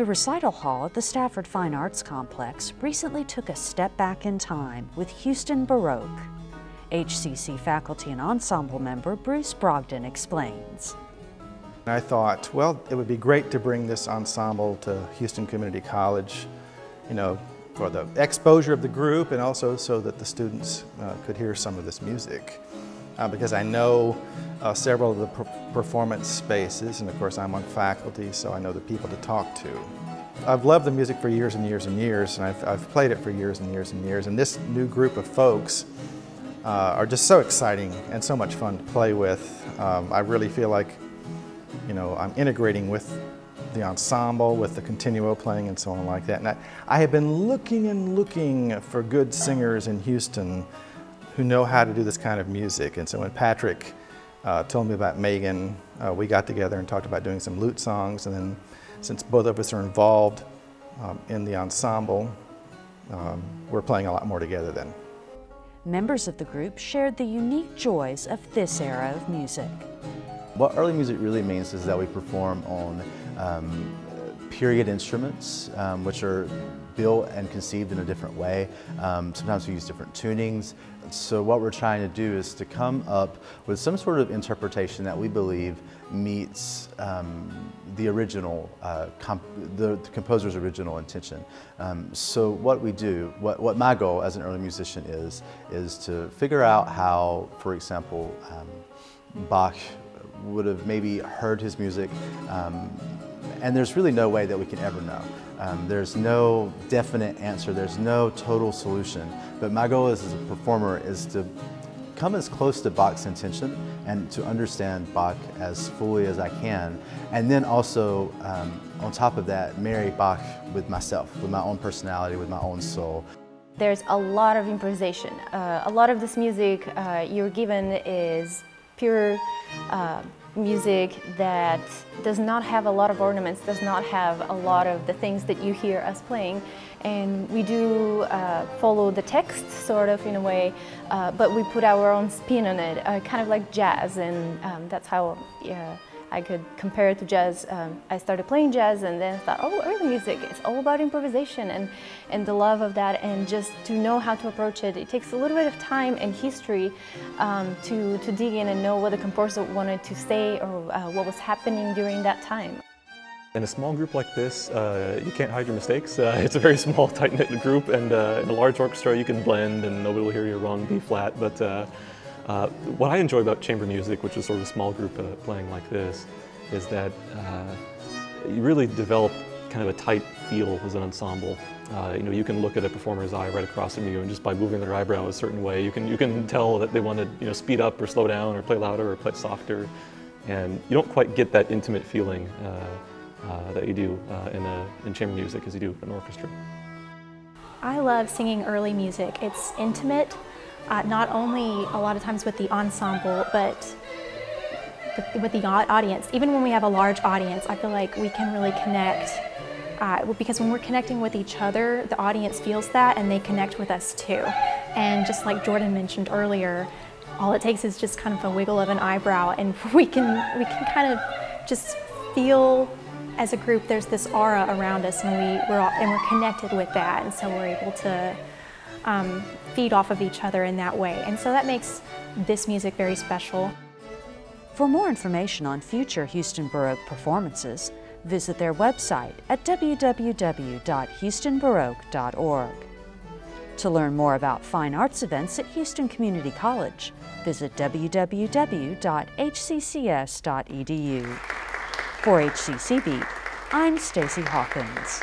The recital hall at the Stafford Fine Arts Complex recently took a step back in time with Houston Baroque. HCC faculty and ensemble member Bruce Brogdon explains. I thought, well, it would be great to bring this ensemble to Houston Community College, you know, for the exposure of the group and also so that the students uh, could hear some of this music. Uh, because I know uh, several of the per performance spaces, and of course I'm on faculty, so I know the people to talk to. I've loved the music for years and years and years, and I've, I've played it for years and years and years, and this new group of folks uh, are just so exciting and so much fun to play with. Um, I really feel like, you know, I'm integrating with the ensemble, with the continuo playing and so on like that. And I, I have been looking and looking for good singers in Houston who know how to do this kind of music. And so when Patrick uh, told me about Megan, uh, we got together and talked about doing some lute songs. And then since both of us are involved um, in the ensemble, um, we're playing a lot more together then. Members of the group shared the unique joys of this era of music. What early music really means is that we perform on um, period instruments, um, which are built and conceived in a different way. Um, sometimes we use different tunings. So what we're trying to do is to come up with some sort of interpretation that we believe meets um, the original, uh, the, the, composer's original intention. Um, so what we do, what, what my goal as an early musician is, is to figure out how, for example, um, Bach would have maybe heard his music um, and there's really no way that we can ever know. Um, there's no definite answer, there's no total solution. But my goal as a performer is to come as close to Bach's intention and to understand Bach as fully as I can. And then also, um, on top of that, marry Bach with myself, with my own personality, with my own soul. There's a lot of improvisation. Uh, a lot of this music uh, you're given is pure uh, music that does not have a lot of ornaments, does not have a lot of the things that you hear us playing. And we do uh, follow the text, sort of in a way, uh, but we put our own spin on it, uh, kind of like jazz, and um, that's how yeah, I could compare it to jazz. Um, I started playing jazz and then thought, oh, early music, it's all about improvisation and, and the love of that and just to know how to approach it. It takes a little bit of time and history um, to, to dig in and know what the composer wanted to say or uh, what was happening during that time. In a small group like this, uh, you can't hide your mistakes. Uh, it's a very small, tight-knit group, and uh, in a large orchestra, you can blend and nobody will hear your wrong B flat. But uh, what I enjoy about chamber music, which is sort of a small group uh, playing like this, is that uh, you really develop kind of a tight feel as an ensemble. Uh, you know, you can look at a performer's eye right across from you, and just by moving their eyebrow a certain way, you can you can tell that they want to you know speed up or slow down or play louder or play softer, and you don't quite get that intimate feeling uh, that you do in a in chamber music as you do in an orchestra. I love singing early music. It's intimate uh, not only a lot of times with the ensemble, but with the audience. Even when we have a large audience, I feel like we can really connect uh, because when we're connecting with each other, the audience feels that and they connect with us too. And just like Jordan mentioned earlier, all it takes is just kind of a wiggle of an eyebrow and we can, we can kind of just feel as a group there's this aura around us and, we, we're, all, and we're connected with that and so we're able to um, feed off of each other in that way. And so that makes this music very special. For more information on future Houston Baroque performances, visit their website at www.houstonbaroque.org. To learn more about fine arts events at Houston Community College, visit www.hccs.edu. For HCC Beat, I'm Stacee Hawkins.